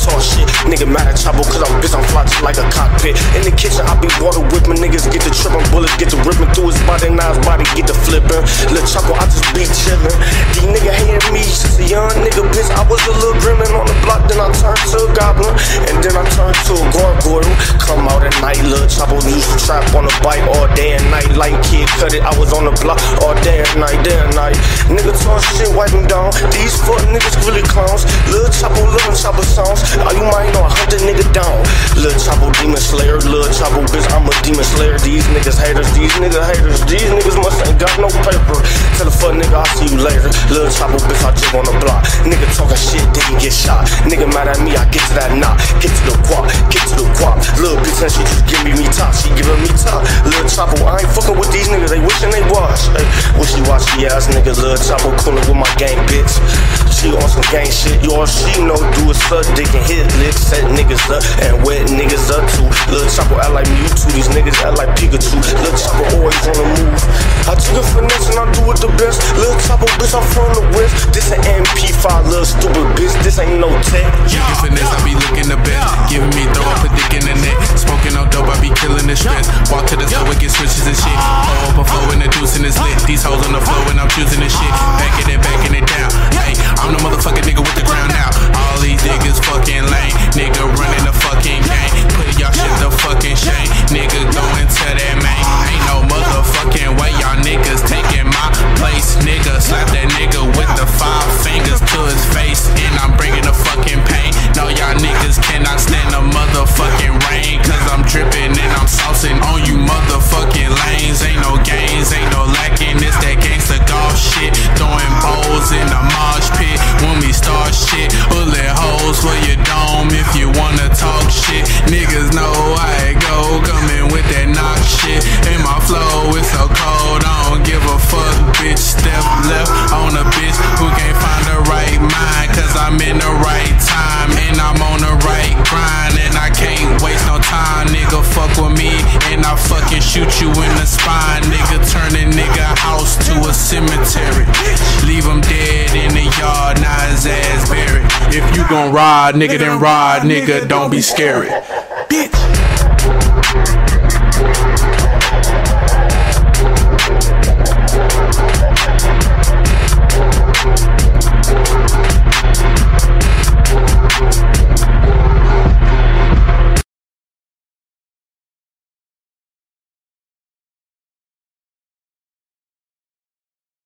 talk shit. Nigga mad at trouble, cause I'm bitch, I'm fly just like a cockpit. In the kitchen, I be water whipping, niggas get the tripping, bullets get the ripping through his body, now his body get the flipping. Lil' Chapo, I just be chillin'. These nigga hating me since a young nigga, bitch. I was a little gremlin on the block, then I turned to a goblin, and then I turned to a gargoyle. Come out at night, Lil' Chapo used to trap on the bike all day and night. Like kid cut it, I was on the block all day and night, day and night. Nigga talk shit, wipe him down. These fuck niggas really clowns. Lil' Chapo, Lil' Chapo songs. All you might know, I hunt the nigga down. Lil' Chapo, demon slayer. Lil' Chapo, bitch, I'm a demon slayer. These niggas haters, these niggas haters. These niggas must ain't got no paper. Tell the fuck nigga, I'll see you later. Lil' Chapo, bitch, I jig on the block. Nigga talking shit, then he get shot. Nigga mad at me, I get to that knot. Get to the guap. Lil' and she just giving me top. She giving me top. Lil' Chapo, I ain't fucking with these niggas. They wishing they was. Hey, wishy washy ass nigga. Lil' Chapo coolin' with my gang, bitch. She on some gang shit. You all she know do is suck dick and hit licks. Set niggas up and wet niggas up too. Lil' Chapo act like Mewtwo. These niggas act like Pikachu. Lil' Chapo always on the move. I took a finesse and I do it the best. Lil' Chapo, bitch, I'm from the west. This an MP5, little stupid bitch. This ain't no tech. Looking finesse, I be looking the best. And it's lit. These hoes on the floor and I'm choosing this shit. Backing it, backing it down. Hey, I'm the motherfucking nigga with the crown now. All these niggas fucking lame. Nigga running the fucking game. Put y'all shit the fucking shame. Nigga going to that main. Ain't no motherfucking way y'all niggas taking my place. Nigga slap that nigga with the five fingers to his face. And I'm bringing the fucking pain. No, y'all niggas cannot stand the motherfucking right time, and I'm on the right grind, and I can't waste no time, nigga. Fuck with me, and I fucking shoot you in the spine, nigga. Turn a nigga house to a cemetery. Leave him dead in the yard, now his ass buried. If you gon' ride, nigga, then ride, nigga. Don't be scared, bitch.